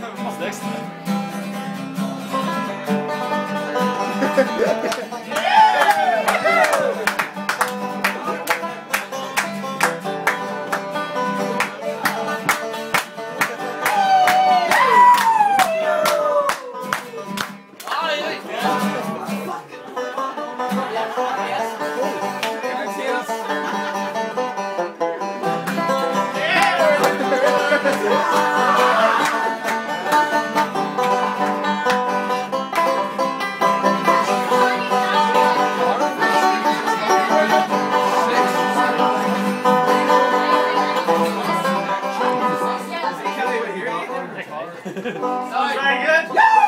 What's next time? Yeah. no, is that good?